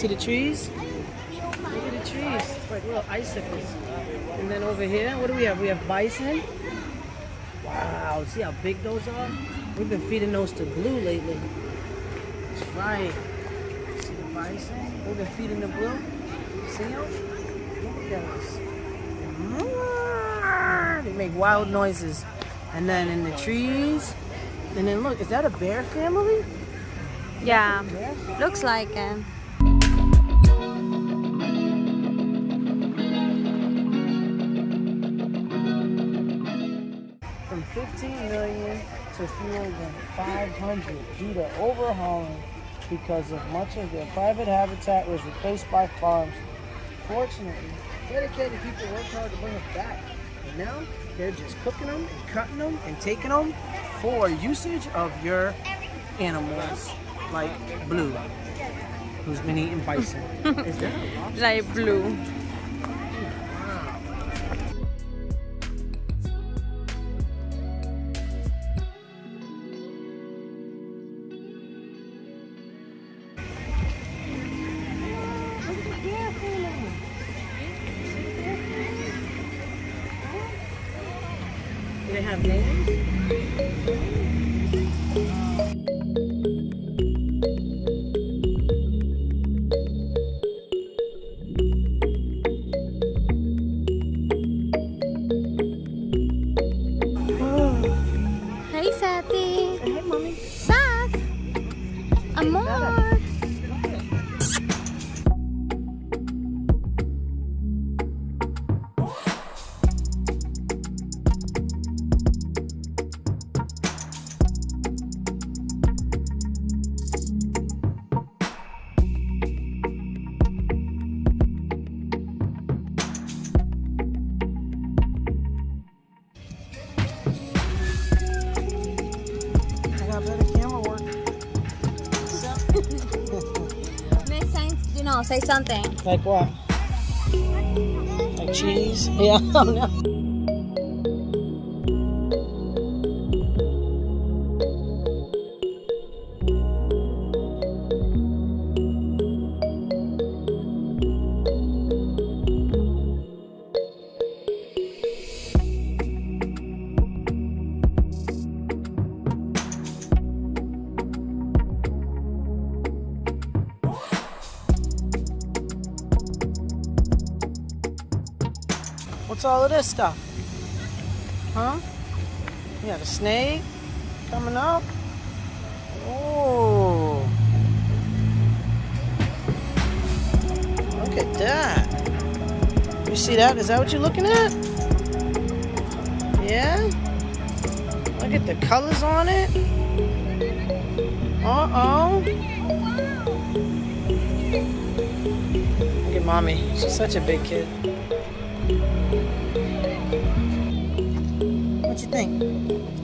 see the trees? Look at the trees. It's like little icicles. And then over here, what do we have? We have bison. Wow, see how big those are? We've been feeding those to Blue lately. That's right. See the bison? We've been feeding the Blue. See them? Look at those. They make wild noises. And then in the trees, and then look, is that a bear family? Yeah, Bear? looks like it. To fewer than 500 due to overhauling because of much of their private habitat was replaced by farms. Fortunately, dedicated people worked hard to bring them back. And now they're just cooking them and cutting them and taking them for usage of your animals, like Blue, who's been eating bison. Is that a lobster? Like blue. Do they have names? Say something. Like what? Like cheese? Yeah, oh no. What's all of this stuff? Huh? You got a snake coming up? Oh. Look at that. You see that? Is that what you're looking at? Yeah? Look at the colors on it. Uh-oh. Look at mommy. She's such a big kid. What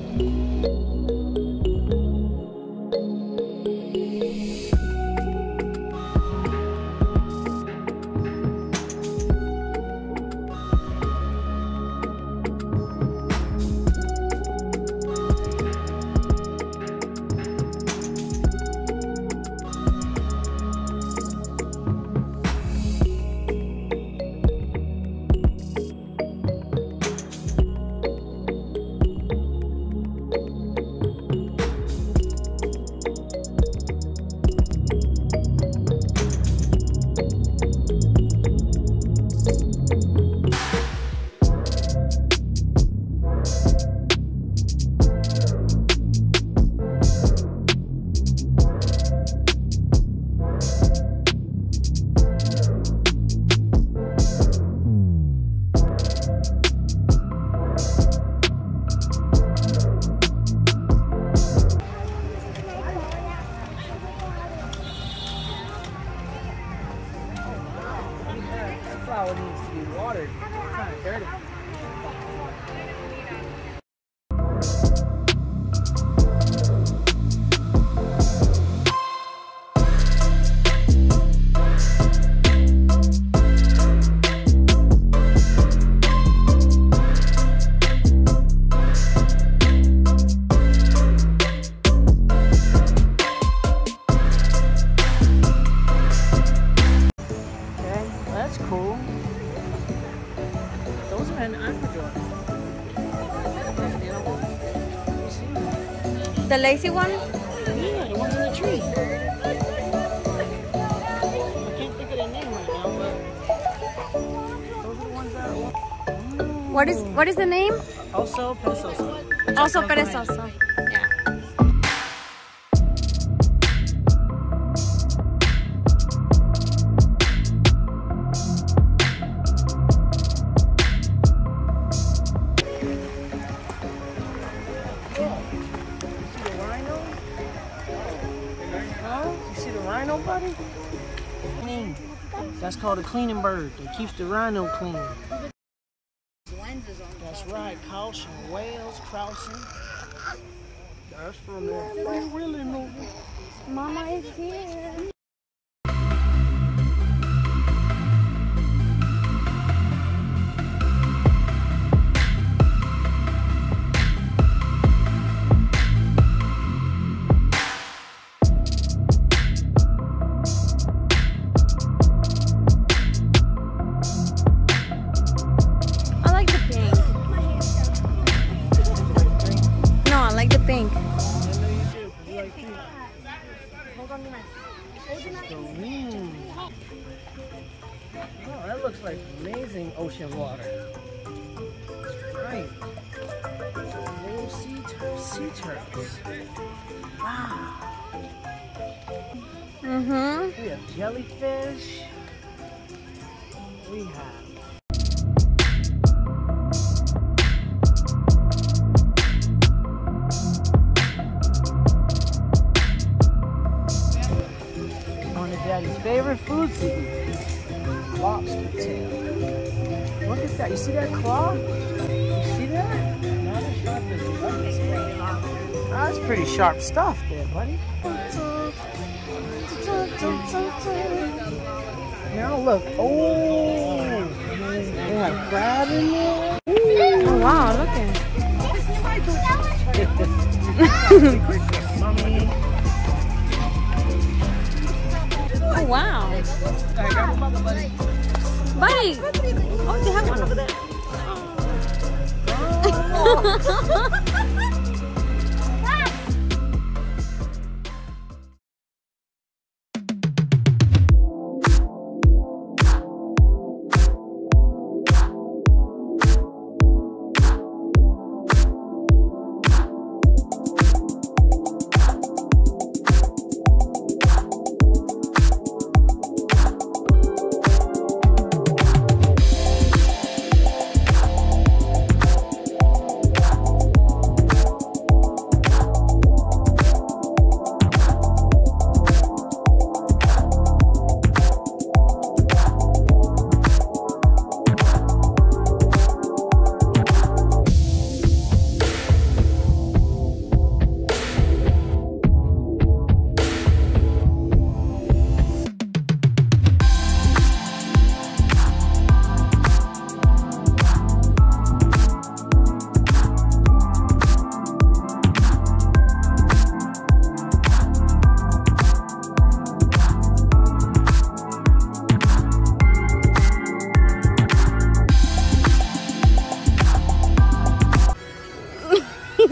The lazy one? Yeah, the ones in the tree. I can't think of their name right now, but those are the ones that are. What is what is the name? Also perezoso. Also Just like mine. perezoso. That's called a cleaning bird. It keeps the rhino clean. That's right. Caution, whales, crossing. That's from there. Movie. Mama is here. Looks like amazing ocean water. Right. Little sea, tur- sea turtles. Wow. Mm-hmm. We have jellyfish. We have. One of Daddy's favorite foods to eat. Lobster tail. Look at that. You see that claw? You see that? Not as sharp as the other That's pretty sharp stuff there, buddy. Now look. Oh, they have crab in there. Oh wow, look at Mummy. Oh wow. Buddy. Oh, they have one over there.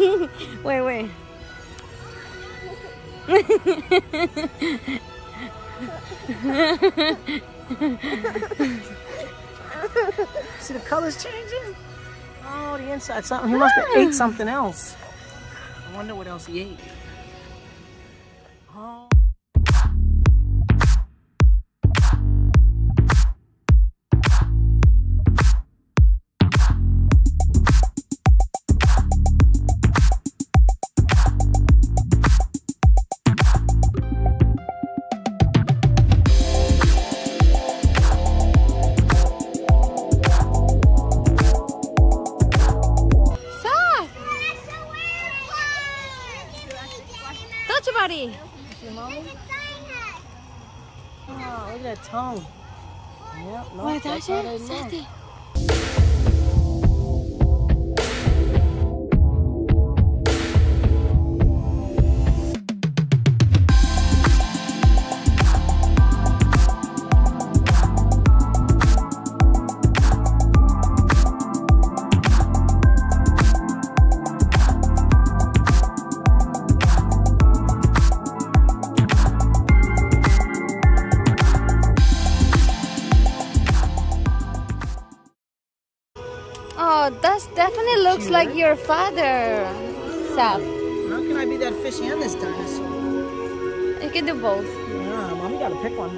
wait, wait. See the colors changing? Oh, the inside something. He must have ate ah. something else. I wonder what else he ate. Oh, that definitely looks like your father, Sap. How can I be that fish and this dinosaur? You can do both. Yeah, mommy gotta pick one.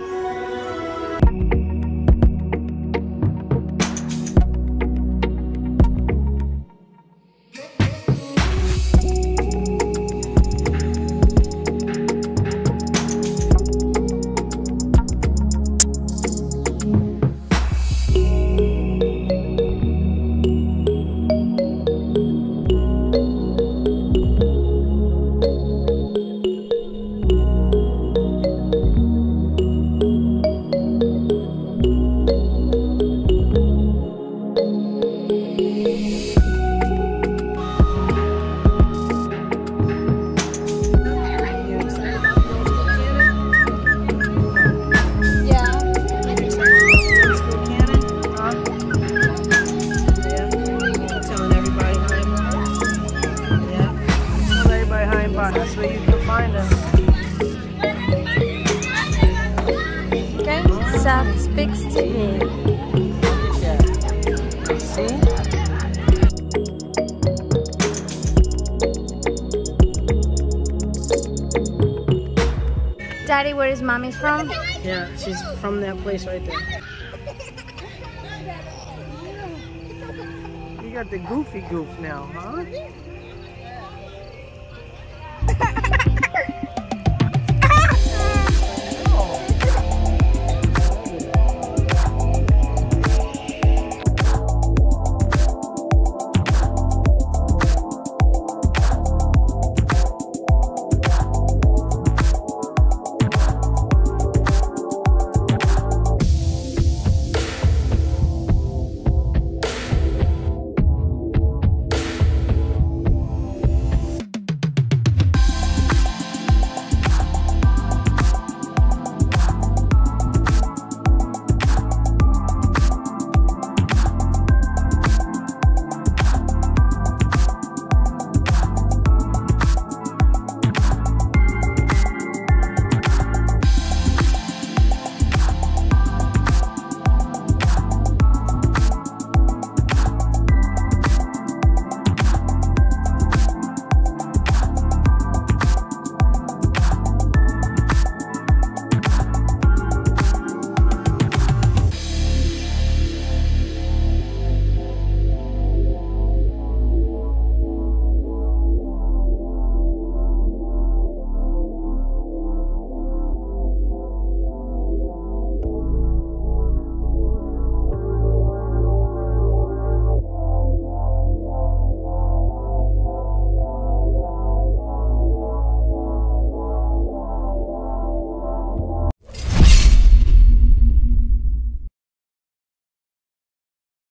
Daddy, where is mommy from? Yeah, she's from that place right there. You got the goofy goof now, huh?